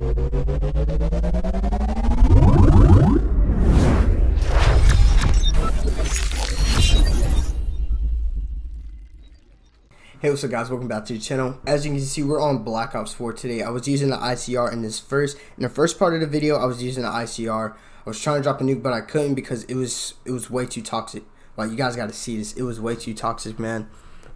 Hey what's up guys? Welcome back to the channel. As you can see we're on Black Ops 4 today. I was using the ICR in this first in the first part of the video I was using the ICR I was trying to drop a nuke but I couldn't because it was it was way too toxic. Like you guys got to see this. It was way too toxic man.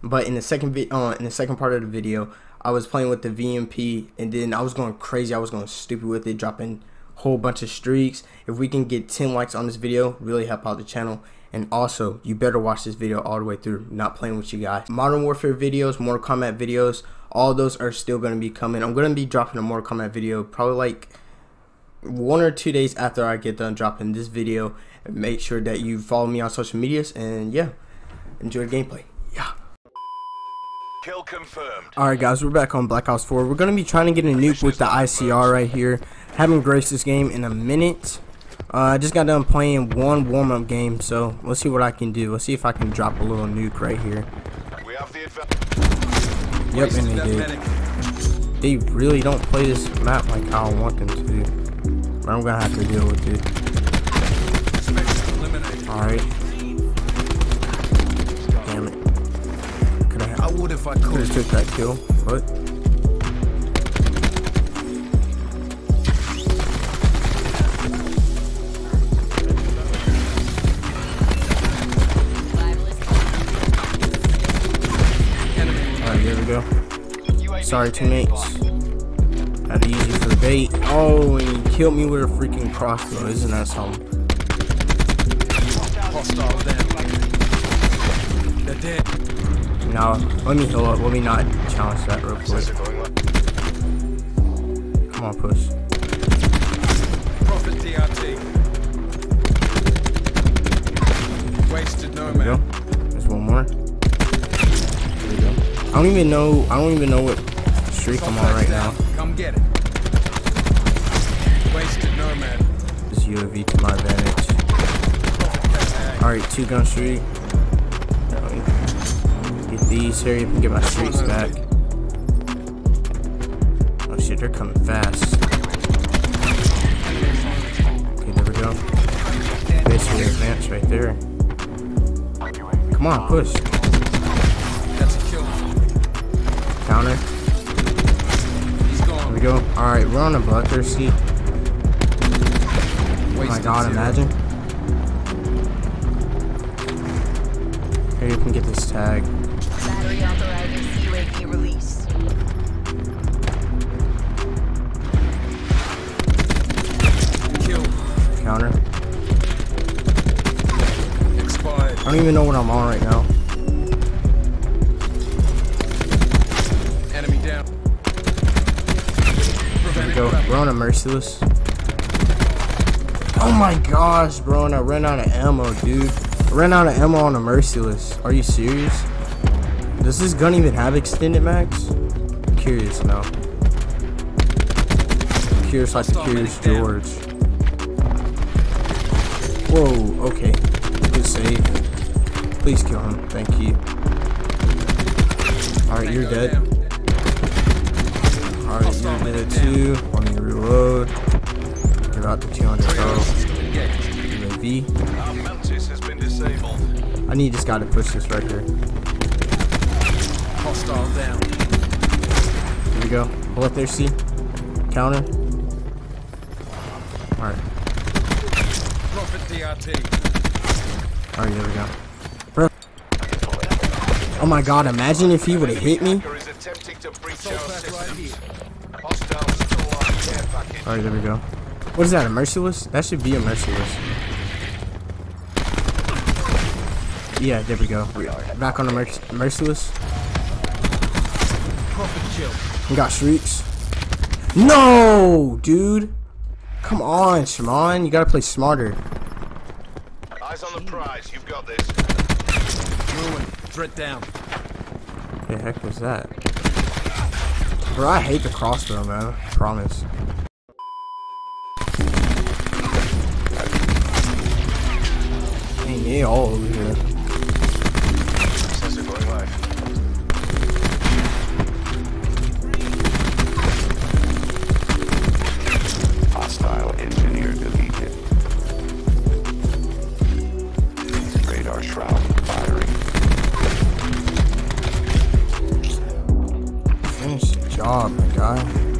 But in the second vi uh, in the second part of the video I was playing with the VMP and then I was going crazy I was going stupid with it dropping a whole bunch of streaks if we can get 10 likes on this video really help out the channel and also, you better watch this video all the way through, not playing with you guys. Modern Warfare videos, Mortal Kombat videos, all those are still going to be coming. I'm going to be dropping a Mortal Kombat video probably like one or two days after I get done dropping this video. Make sure that you follow me on social medias and yeah, enjoy the gameplay. Yeah. Kill confirmed. Alright guys, we're back on Black Ops 4. We're going to be trying to get a nuke with the ICR right here. Haven't graced this game in a minute. Uh, I just got done playing one warm-up game, so let's see what I can do. Let's see if I can drop a little nuke right here. We have the Yep, and they did. They really don't play this map like how I want them to. But I'm gonna have to deal with it. Alright. Would if I could. Have took that kill, but Sorry, teammates. Had to use you for the bait. Oh, and he killed me with a freaking crossbow. Isn't that something? Hostile They're dead. Now, let me heal up. Let me not challenge that real quick. Come on, push. Prophet DRT. Wasted Nomad. There's one more. There we go. I don't even know. I don't even know what streak I'm on right now. Come get it. Wasted nomad. This UAV to my advantage. Alright, two gun streak. Get these, up and get my streaks back. Oh shit, they're coming fast. Okay, there we go. Basically advance right there. Come on, push. That's a kill. Counter go. Alright, we're on a bloodthirsty. Oh my god, imagine. Here you can get this tag. Battery authorizing UAV release. Kill. Counter. Expired. I don't even know what I'm on right now. go. We're on a merciless. Oh my gosh, bro, and I ran out of ammo, dude. I ran out of ammo on a merciless. Are you serious? Does this gun even have extended mags? I'm curious now. I'm curious like the Curious George. Whoa, okay. Good save. Please kill him. Thank you. Alright, you're dead. Alright, you're dead too. Let me reload. Get out the 200 health. UAV. I need this guy to push this right here. Hostile down. Here we go. Bloodthirsty. Counter. Alright. Prophet DRT. Alright, there we go. Bro. Oh my god, imagine if he would have hit me. Alright, there we go. What is that, a merciless? That should be a merciless. Yeah, there we go. We are Back on the mer merciless. We got shrieks. No, dude. Come on, Shimon. You gotta play smarter. Eyes on the prize. You've got this. Ruin. Threat down. The heck was that? Bro, I hate the crossbow, man. I promise. Hey, all over here. job, my guy.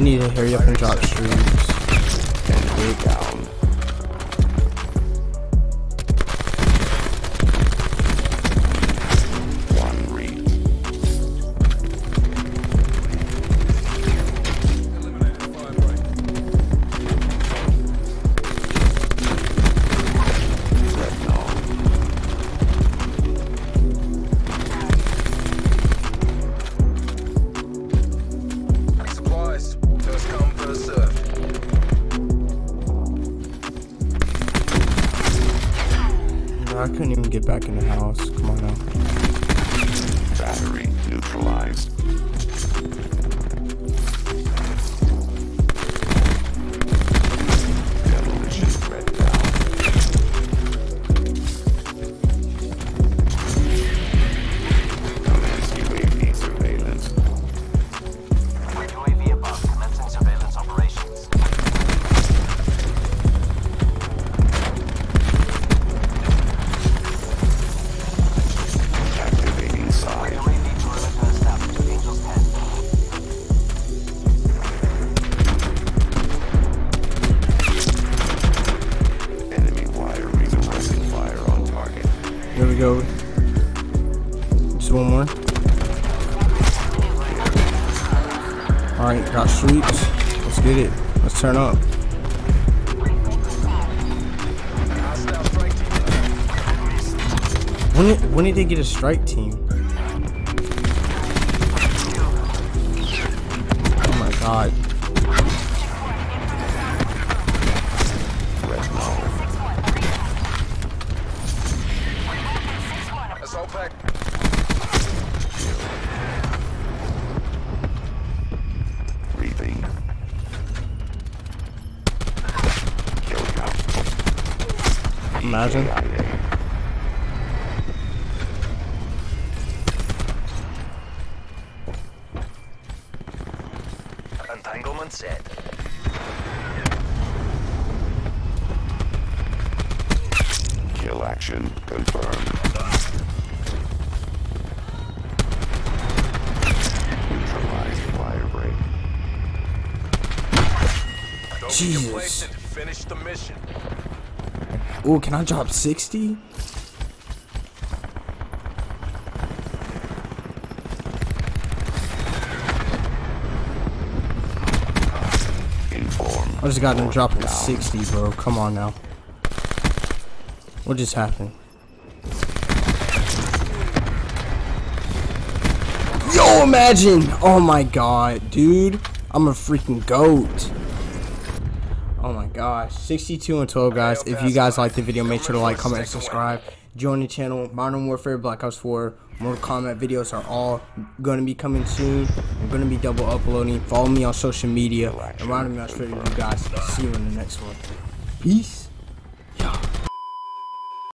I need to hurry up and drop streaks. Enemy down. One I couldn't even get back in the house. Come on now. Battery neutralized. Go. Just one more. Alright, got streaks. Let's get it. Let's turn up. When did, when did they get a strike team? Oh my god. Imagine. Entanglement set. Kill action confirmed. Neutralize fire break. Jesus. Finish the mission. Oh, can I drop 60? I just got Force dropping down. 60, bro. Come on now. What just happened? Yo, imagine! Oh my god, dude. I'm a freaking goat. Gosh. 62 and 12, guys. If you guys like the video, make sure to like, comment, and subscribe. Join the channel. Modern Warfare, Black Ops 4, Mortal Kombat videos are all going to be coming soon. I'm going to be double uploading. Follow me on social media. And round me on Twitter, you guys. See you in the next one. Peace.